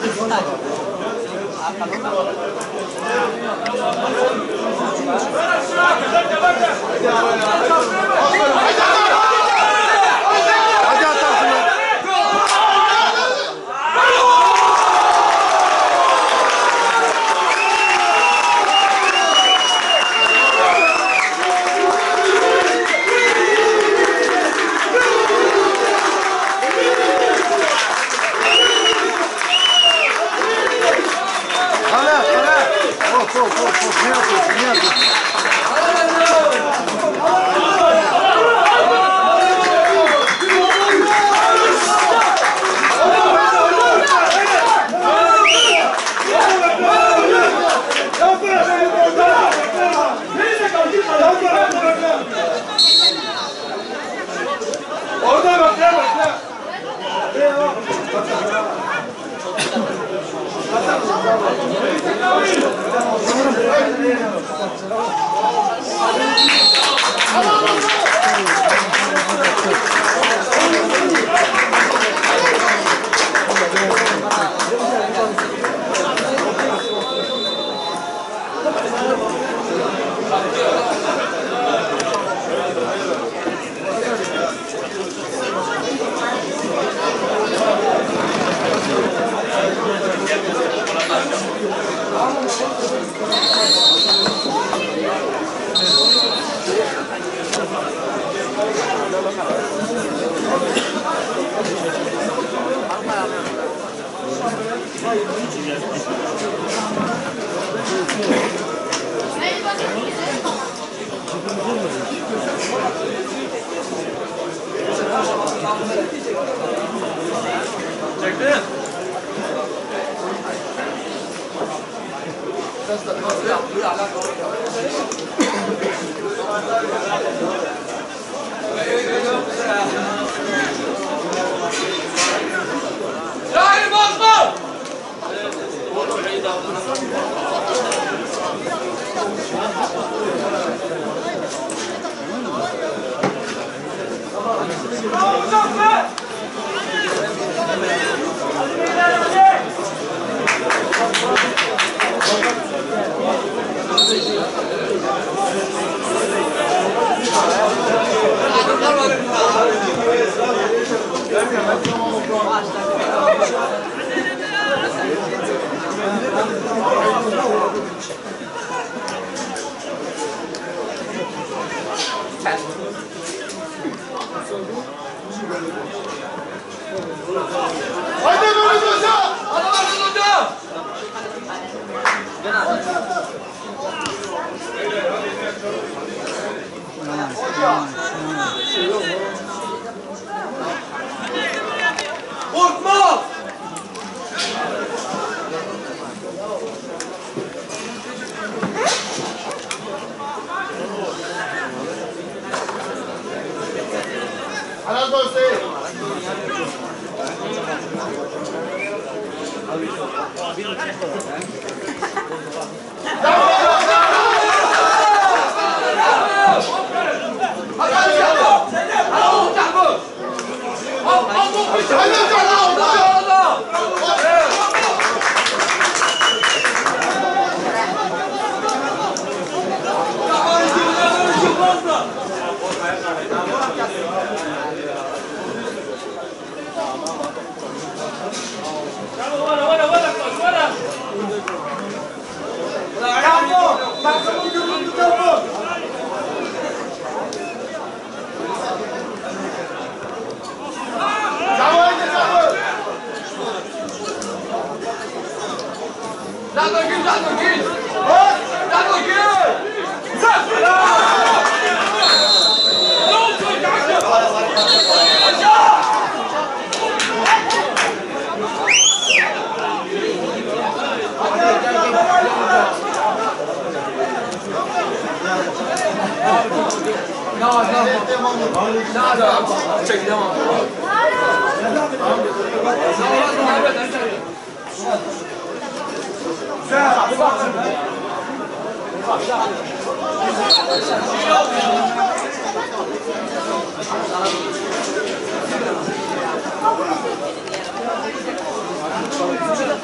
Давайте, давайте! Hayır, Check this. That's the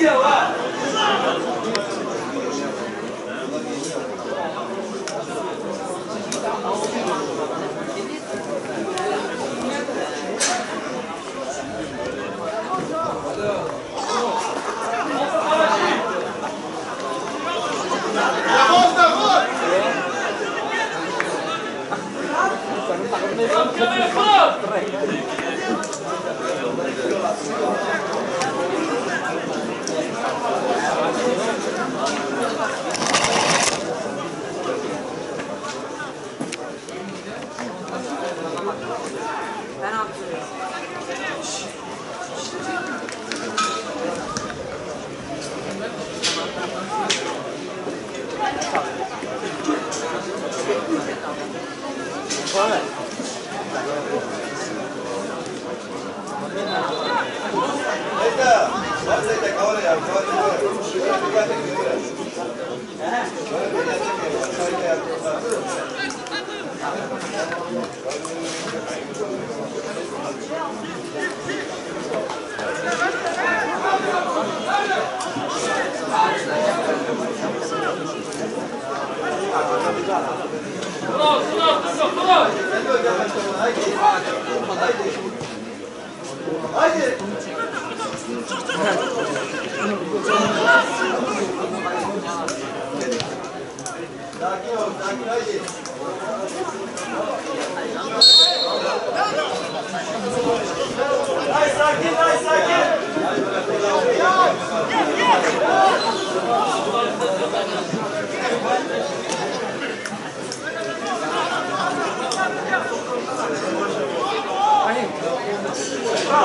谢谢